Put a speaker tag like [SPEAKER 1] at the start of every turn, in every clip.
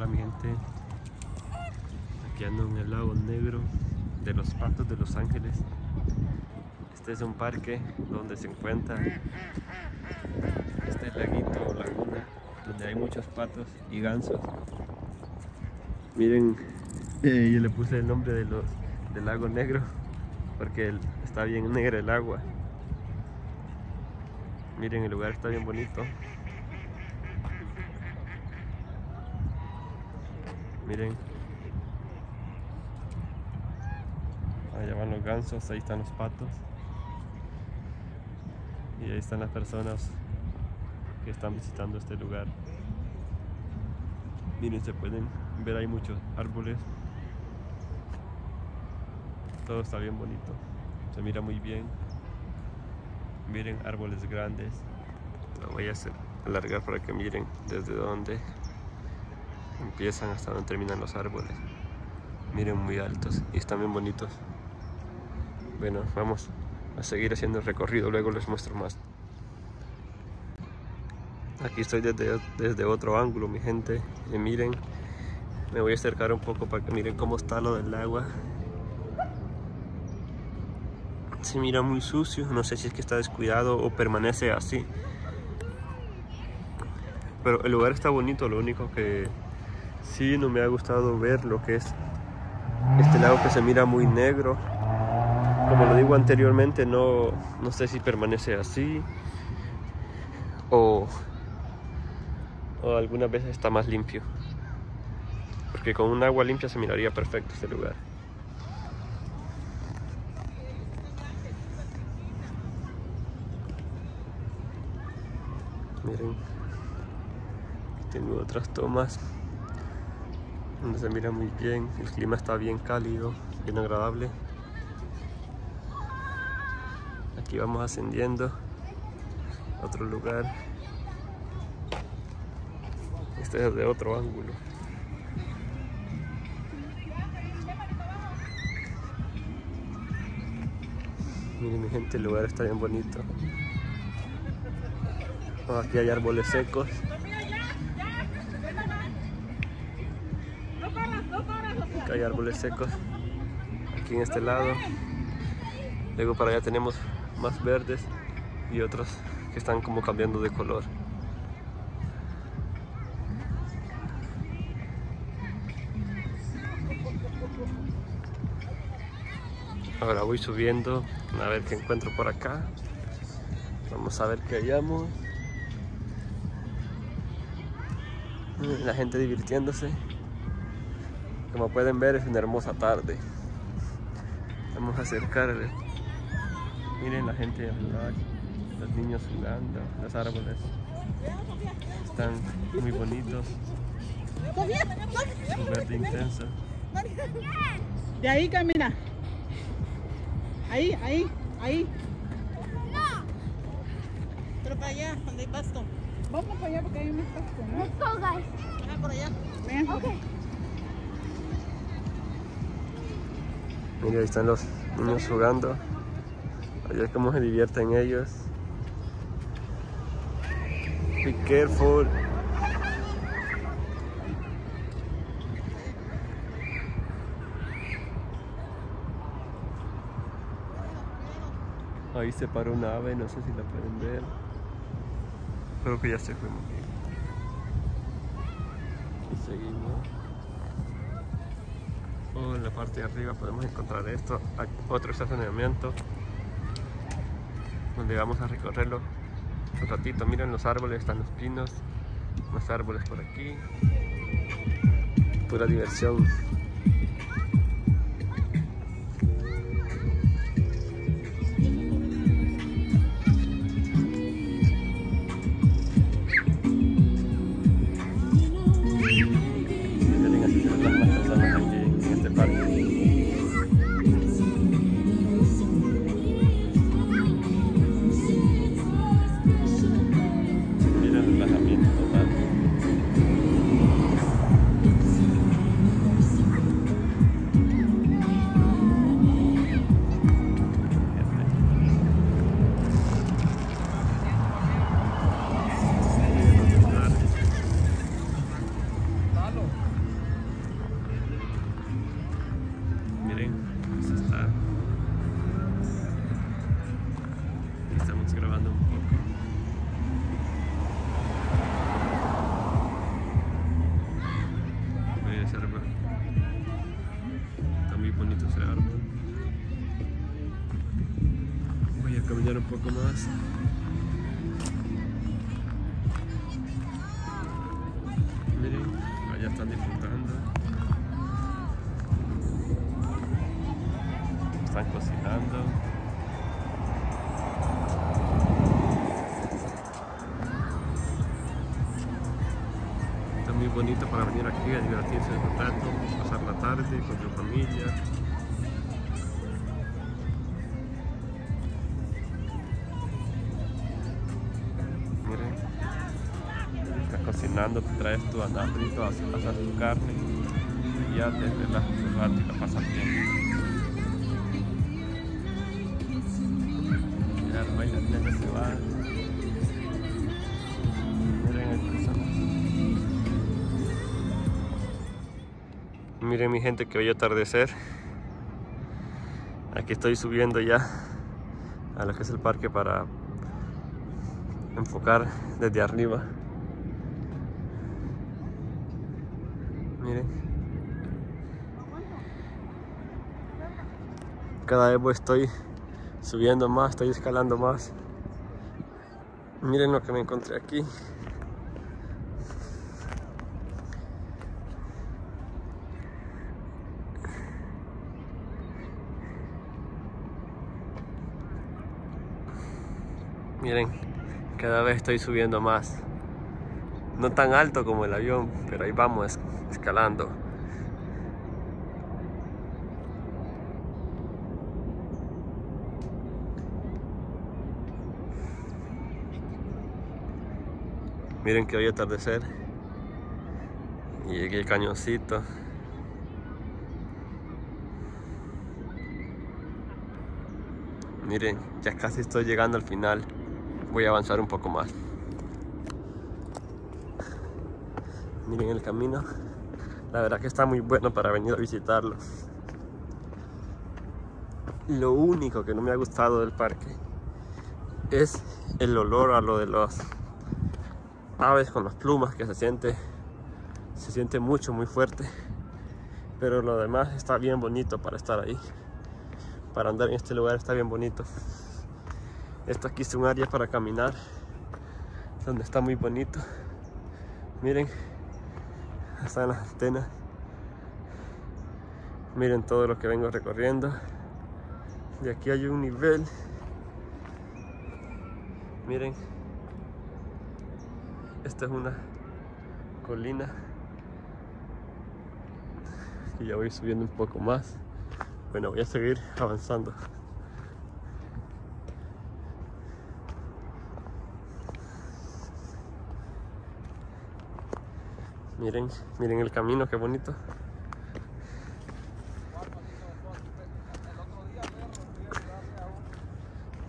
[SPEAKER 1] Hola mi gente, aquí ando en el lago negro de los patos de Los Ángeles. Este es un parque donde se encuentra este laguito o laguna donde hay muchos patos y gansos. Miren, eh, yo le puse el nombre de los, del lago negro porque está bien negra el agua. Miren, el lugar está bien bonito. Miren. Allá van los gansos, ahí están los patos. Y ahí están las personas que están visitando este lugar. Miren, se pueden ver hay muchos árboles. Todo está bien bonito. Se mira muy bien. Miren árboles grandes. Lo voy a hacer alargar para que miren desde dónde empiezan hasta donde terminan los árboles. Miren muy altos y están bien bonitos. Bueno, vamos a seguir haciendo el recorrido, luego les muestro más. Aquí estoy desde, otro ángulo, mi gente. Y miren, me voy a acercar un poco para que miren cómo está lo del agua. Se mira muy sucio, no sé si es que está descuidado o permanece así. Pero el lugar está bonito, lo único que sí no me ha gustado ver lo que es este lago que se mira muy negro. Como lo digo anteriormente, no, no sé si permanece así o, o algunas veces está más limpio. Porque con un agua limpia se miraría perfecto este lugar. Miren, tengo otras tomas donde se mira muy bien, el clima está bien cálido, bien agradable. Aquí vamos ascendiendo a otro lugar. Este es de otro ángulo. Miren mi gente, el lugar está bien bonito. Aquí hay árboles secos. Hay árboles secos. Aquí en este lado. Luego para allá tenemos más verdes y otros que están como cambiando de color. Ahora voy subiendo a ver qué encuentro por acá. Vamos a ver qué hallamos. La gente divirtiéndose. Como pueden ver es una hermosa tarde. Vamos a acercarle. Miren la gente hablar, los niños jugando, los árboles están muy bonitos, su verde intenso.
[SPEAKER 2] De ahí camina. Ahí, ahí, ahí. Pero para allá, donde hay pasto. Vamos para allá porque hay un pasto, ¿no?
[SPEAKER 3] Let's go, guys.
[SPEAKER 2] Ah, por allá. Ven.
[SPEAKER 3] Okay.
[SPEAKER 1] Miren, ahí están los niños jugando. Allá cómo se divierten ellos. Be careful. Ahí se paró una ave, no sé si la pueden ver. Creo que ya se fue muy bien. Y seguimos. En la parte de arriba podemos encontrar esto, otro estacionamiento donde vamos a recorrerlo un ratito. Miren los árboles, están los pinos, más árboles por aquí. Pura diversión. Personas. Miren, allá están disfrutando. Están cocinando. Está muy bonito para venir aquí a divertirse un rato, pasar la tarde con tu familia. Traes tu anabrito, haces tu carne y ya te relajas un rato y la pasas bien. Los bailarines se van. Miren el personaje. Miren mi gente que bello atardecer. Aquí estoy subiendo ya a lo que es el parque para enfocar desde arriba. Miren. Cada vez estoy subiendo más, estoy escalando más. Miren lo que me encontré aquí. Miren, cada vez estoy subiendo más. No tan alto como el avión, pero ahí vamos escalando. Miren que hoy atardecer. Y llegué el cañoncito. Miren, ya casi estoy llegando al final. Voy a avanzar un poco más. Miren el camino. La verdad que está muy bueno para venir a visitarlo. Lo único que no me ha gustado del parque es el olor a lo de los aves con las plumas que se siente se siente mucho muy fuerte. Pero lo demás está bien bonito para estar ahí. Para andar en este lugar está bien bonito. Esto aquí es un área para caminar donde está muy bonito. Miren están las antenas. Miren todo lo que vengo recorriendo. Y aquí hay un nivel. Miren. Esta es una colina. Y ya voy subiendo un poco más. Bueno voy a seguir avanzando miren miren el camino qué bonito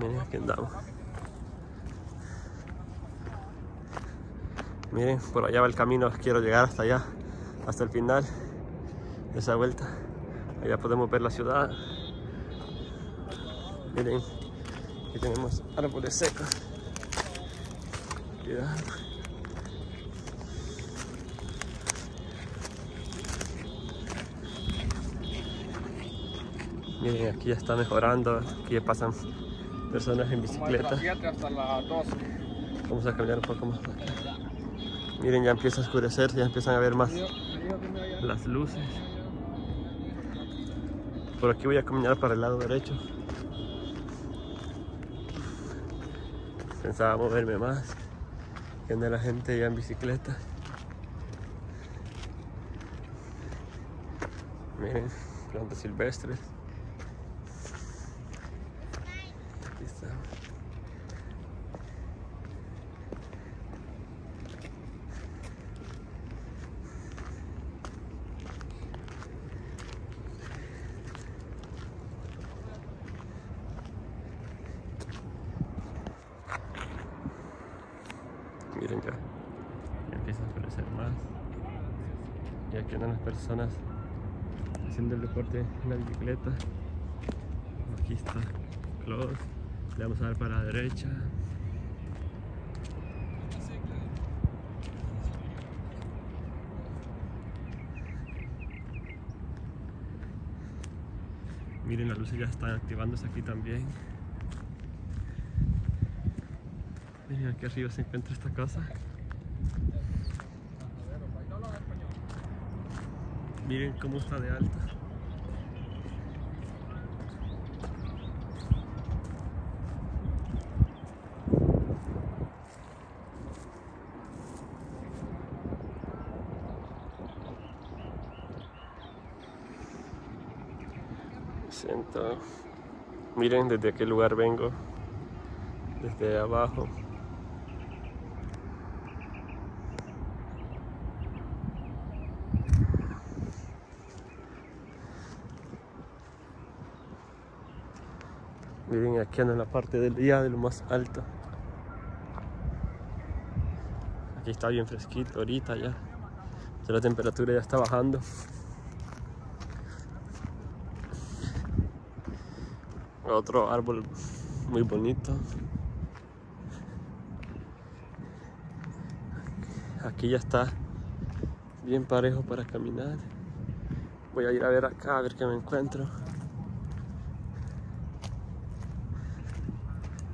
[SPEAKER 1] miren aquí andamos Miren, por allá va el camino, quiero llegar hasta allá, hasta el final esa vuelta. Allá podemos ver la ciudad. Miren, aquí tenemos árboles secos. Cuidado. Miren, aquí ya está mejorando, aquí pasan personas en bicicleta. Vamos a caminar un poco más. Miren, ya empieza a oscurecer, ya empiezan a ver más las luces. Por aquí voy a caminar para el lado derecho. Pensaba moverme más. Que anda la gente ya en bicicleta. Miren, plantas silvestres. Aquí está. Miren ya, ya empieza a oscurecer más. Y aquí andan las personas haciendo el deporte en la bicicleta. Aquí está Close. Le vamos a dar para la derecha. Miren, las luces ya están activándose aquí también. Miren, aquí arriba se encuentra esta casa. Miren cómo está de alta. Siento. Miren desde qué lugar vengo. Desde abajo. Aquí ando en la parte del día de lo más alto. Aquí está bien fresquito ahorita ya. Ya la temperatura ya está bajando. Otro árbol muy bonito. Aquí ya está bien parejo para caminar. Voy a ir a ver acá a ver qué me encuentro.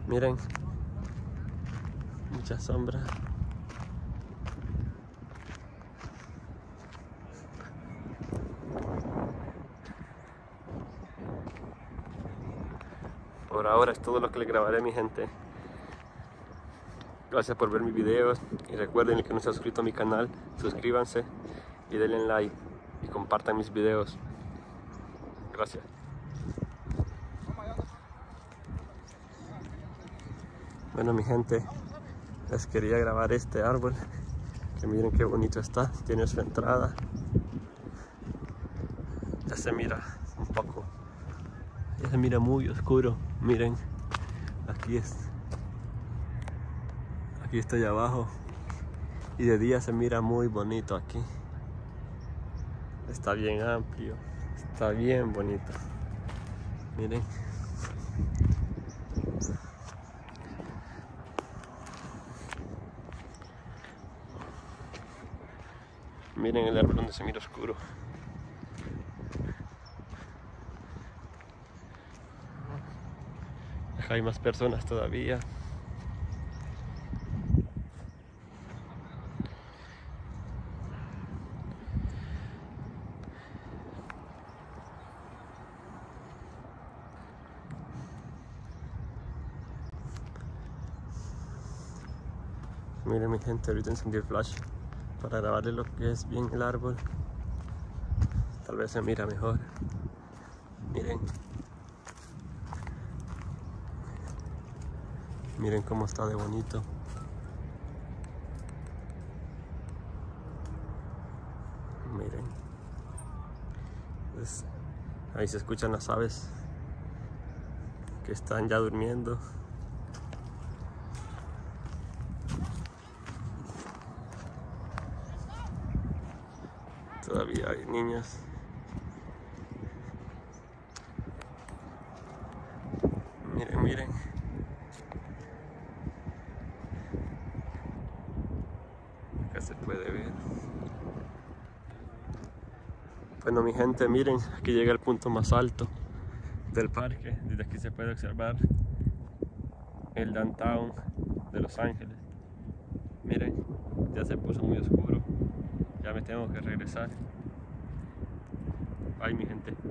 [SPEAKER 1] Miren, mucha sombra. Por ahora es todo lo que le grabaré mi gente. Gracias por ver mis videos y recuerden que no se ha suscrito a mi canal, suscríbanse y denle like y compartan mis videos. Gracias. Bueno mi gente, les quería grabar este árbol, que miren qué bonito está, tiene su entrada. Ya se mira un poco, ya se mira muy oscuro, miren, aquí es, aquí estoy abajo y de día se mira muy bonito aquí. Está bien amplio, está bien bonito, miren. Miren el árbol donde se mira oscuro. Hay más personas todavía. Miren mi gente, ahorita encendí el flash para grabarle lo que es bien el árbol. Tal vez se mira mejor. Miren. Miren cómo está de bonito. Miren. Ahí se escuchan las aves que están ya durmiendo. Todavía hay niños. Miren, miren. Acá se puede ver. Bueno, mi gente, miren, aquí llega el punto más alto del parque. Desde aquí se puede observar el downtown de Los Ángeles. Miren, ya se puso muy oscuro. Ya me tengo que regresar. Bye, mi gente.